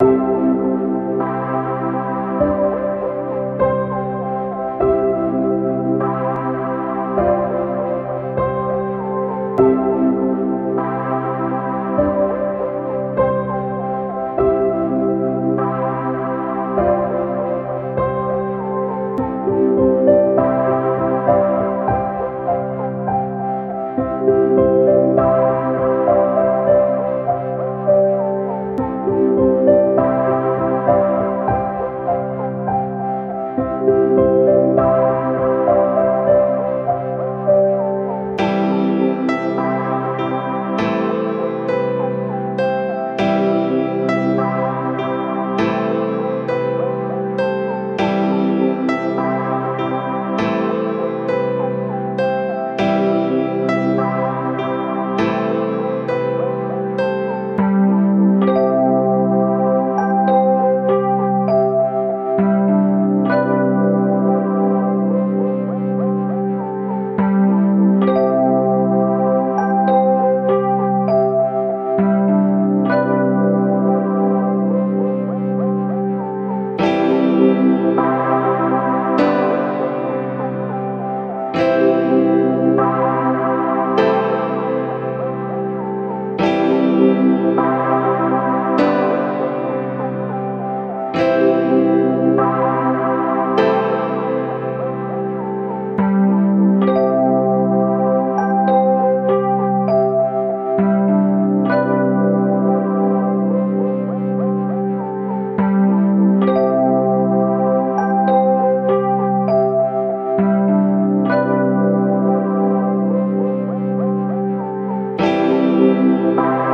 you Música